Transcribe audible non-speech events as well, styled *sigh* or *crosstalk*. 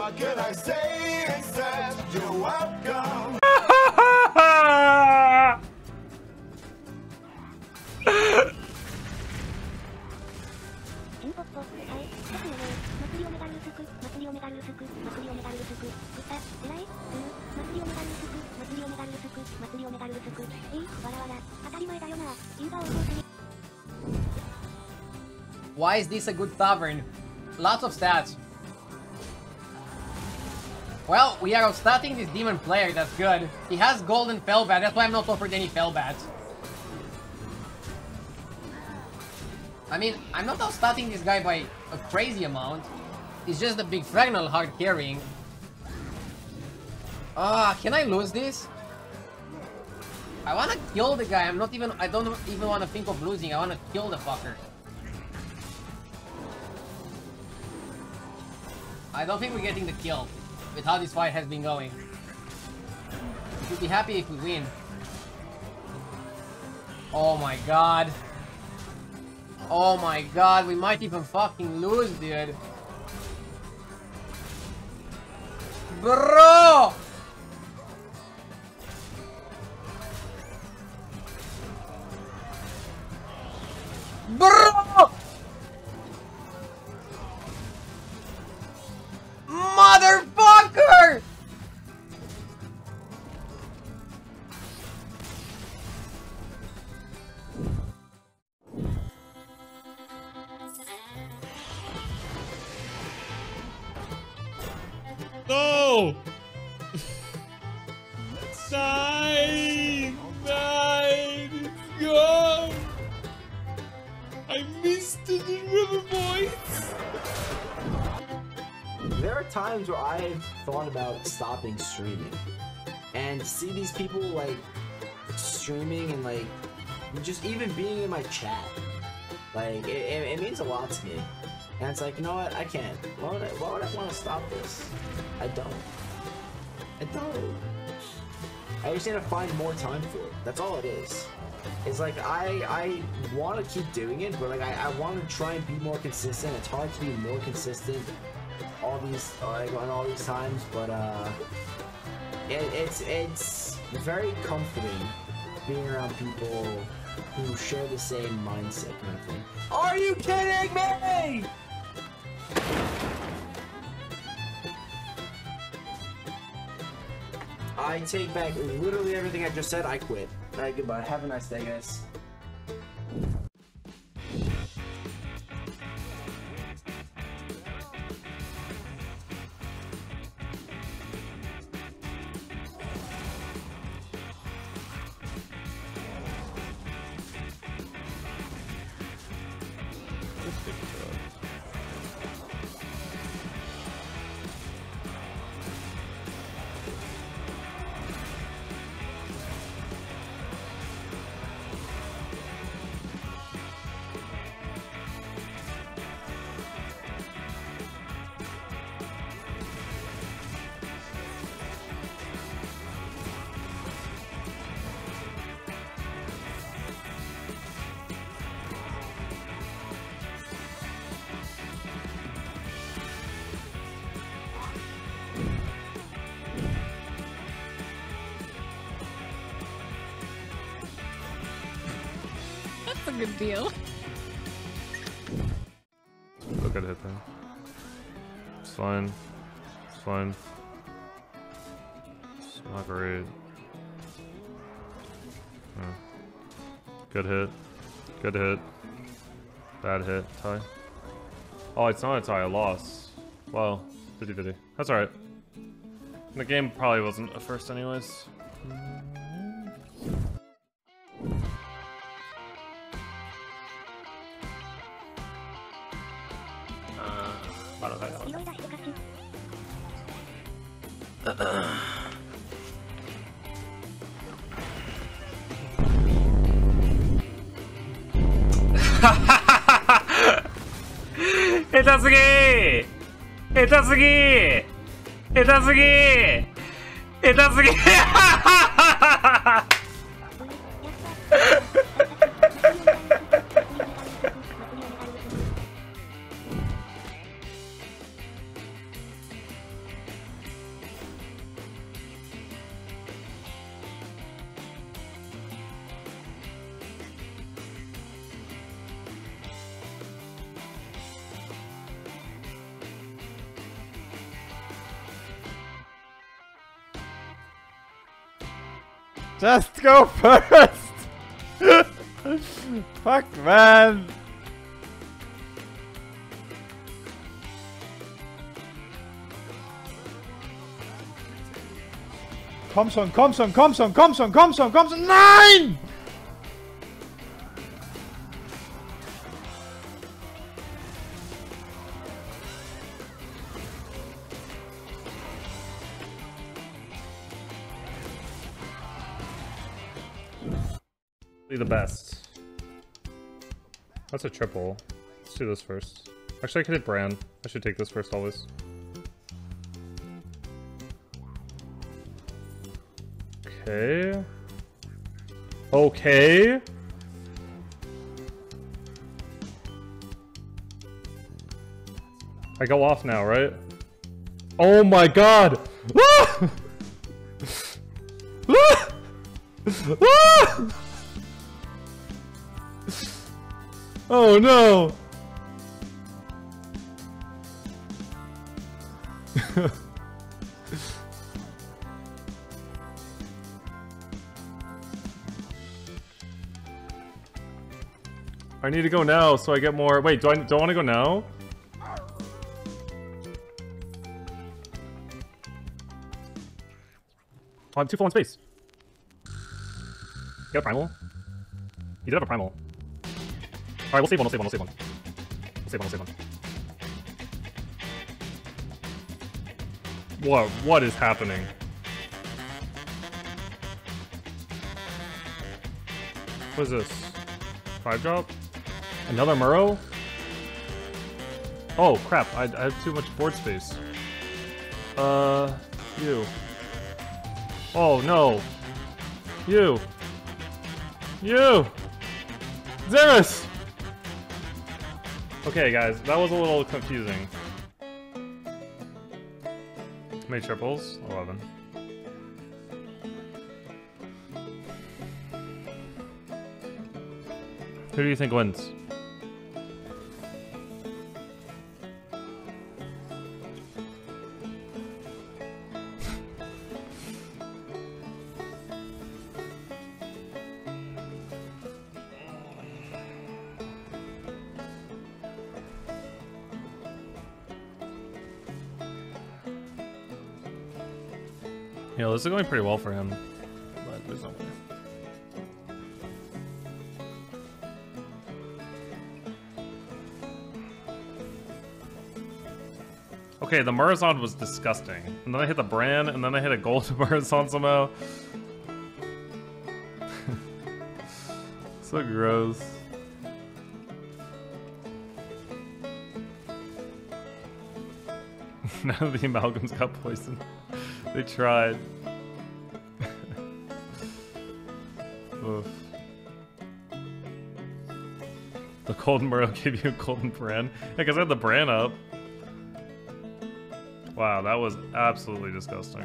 What can I say except you're welcome? Why is this a good tavern? Lots of stats. Well, we are outstatting this demon player, that's good. He has golden Felbat, that's why I'm not offered any Felbats. I mean, I'm not outstatting this guy by a crazy amount. He's just a big Fragnal hard carrying. Ah, can I lose this? I wanna kill the guy, I'm not even- I don't even wanna think of losing, I wanna kill the fucker. I don't think we're getting the kill with how this fight has been going. We should be happy if we win. Oh my god. Oh my god, we might even fucking lose, dude. Bro! Bro! River! There are times where I've thought about stopping streaming. And see these people like streaming and like just even being in my chat. Like it, it, it means a lot to me. And it's like, you know what, I can't. Why would I why would I want to stop this? I don't. I don't. I just need to find more time for it. That's all it is. It's like I I want to keep doing it, but like I, I want to try and be more consistent. It's hard to be more consistent all these like on all these times, but uh, it, it's it's very comforting being around people who share the same mindset kind of thing. Are you kidding me? I take back literally everything I just said. I quit. All right, goodbye. Have a nice day, guys. A good deal. Look at hit there. It's fine. It's fine. It's not great. Good hit. Good hit. Bad hit. Tie. Oh, it's not a tie. I lost. Well, 50 50. That's alright. The game probably wasn't a first, anyways. Hmm. Hit 下手すぎー下手すぎー下手すぎー下手すぎー Just go first! *laughs* Fuck, man! Komm schon, komm schon, komm schon, komm schon, komm schon, komm schon! Nein! The best. That's a triple. Let's do this first. Actually, I could hit Brann. I should take this first always. Okay. Okay. I go off now, right? Oh my god! *laughs* *laughs* Ah! Ah! Ah! Oh no! *laughs* I need to go now so I get more. Wait, do I do I want to go now? Oh, I'm too full on space. You got a primal? You did have a primal. Alright, we'll save one, we'll save one, we'll save one. Save one, we'll save one. What? What is happening? What is this? Five drop? Another Murrow? Oh, crap. I, I have too much board space. Uh, you. Oh, no. You. You! Zerus! Okay, guys, that was a little confusing. How many triples? 11. Who do you think wins? Yeah, this is going pretty well for him. But there's no way. Okay, the Murozond was disgusting. And then I hit the Brann, and then I hit a gold *laughs* Murozond somehow. *laughs* so gross. *laughs* None of the amalgams got poisoned. They tried. Oof. The Golden Murrow *laughs* gave you a Golden Brann? Yeah, because I had the Brann up. Wow, that was absolutely disgusting.